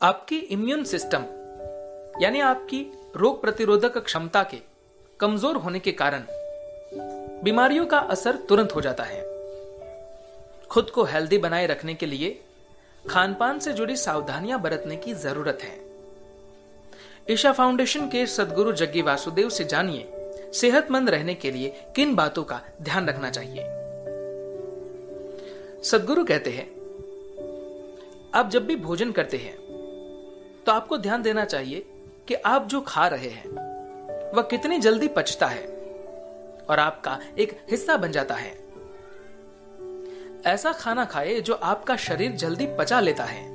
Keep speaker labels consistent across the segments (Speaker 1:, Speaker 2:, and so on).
Speaker 1: आपकी immune system यानी आपकी रोग प्रतिरोधक क्षमता के कमज़ोर होने के कारण बीमारियों का असर तुरंत हो जाता है। खुद को हेल्दी बनाए रखने के लिए खान पान से जुड़ी सावधानियाँ बरतने की ज़रूरत है। ईशा फाउंडेशन के सदगुरु जग्गी वासुदेव से जानिए सेहतमंद रहने के लिए किन बातों का ध्यान रखना चाहिए। सदगुरु कहते हैं, आप जब भी भोजन करते हैं तो आपको ध्यान देना चाहिए कि आप जो खा रहे हैं, वह कितनी जल्दी पचता है और आपका एक हिस्सा बन जाता है। ऐसा खाना खाए जो आपका शरीर जल्दी पचा लेता है।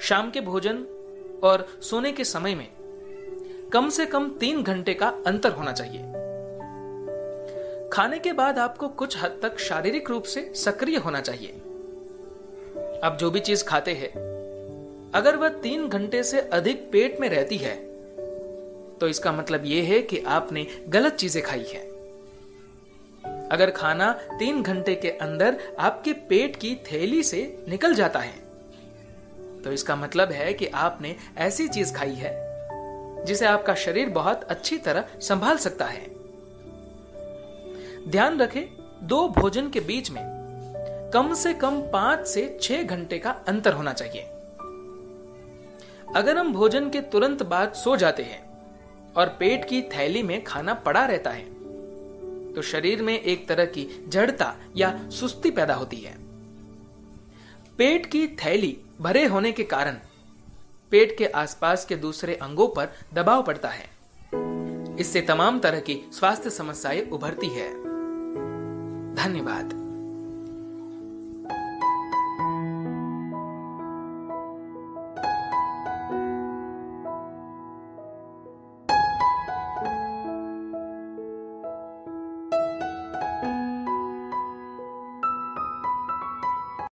Speaker 1: शाम के भोजन और सोने के समय में कम से कम तीन घंटे का अंतर होना चाहिए। खाने के बाद आपको कुछ हद तक शारीरिक रूप से सक्रिय होना चाहिए। आप जो भी चीज़ खाते हैं अगर वह तीन घंटे से अधिक पेट में रहती है तो इसका मतलब यह है कि आपने गलत चीज़ें खाई है। अगर खाना तीन घंटे के अंदर आपके पेट की थैली से निकल जाता है तो इसका मतलब है कि आपने ऐसी चीज़ खाई है, जिसे आपका शरीर बहुत अच्छी तरह संभाल सकता है। ध्यान रखें, दो भोजन के बीच में कम से कम पाँच से छह घंटे का अंतर होना चाहिए। अगर हम भोजन के तुरंत बाद सो जाते हैं और पेट की थैली में खाना पड़ा रहता है तो शरीर में एक तरह की जड़ता या सुस्ती पैदा होती है। पेट की थैली भरे होने के कारण पेट के आसपास के दूसरे अंगों पर दबाव पड़ता है। इससे तमाम तरह की स्वास्थ्य समस्याएँ उभरती है। धन्यवाद।